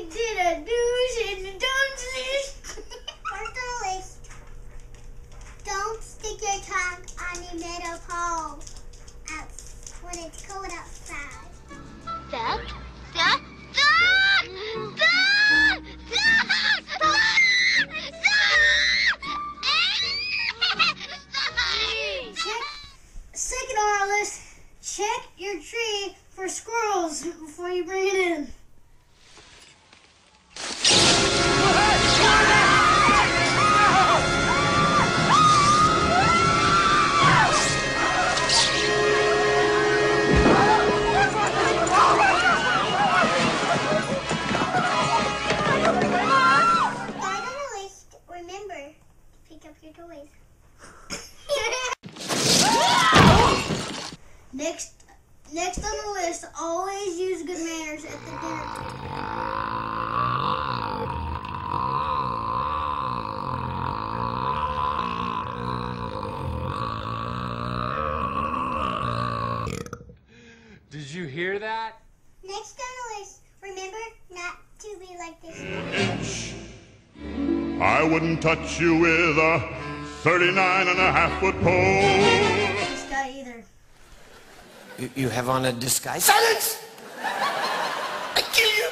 we did a do's and don'ts list. First on the list, don't stick your tongue on the metal pole out when it's cold outside. Duck, duck, duck, duck, duck, Check, second on our list, check your tree for squirrels before you bring it in. Next, next on the list, always use good manners at the dinner table. Did you hear that? Next on the list, remember not to be like this. I wouldn't touch you with a 39 and a half foot pole. You, you have on a disguise. Silence! I kill you!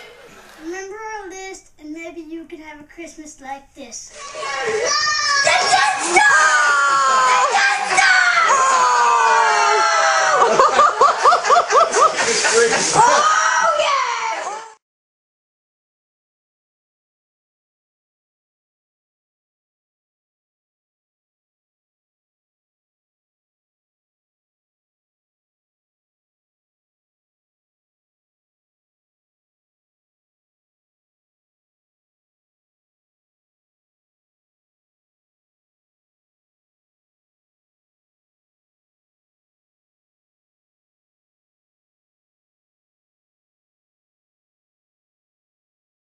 Remember our list, and maybe you can have a Christmas like this.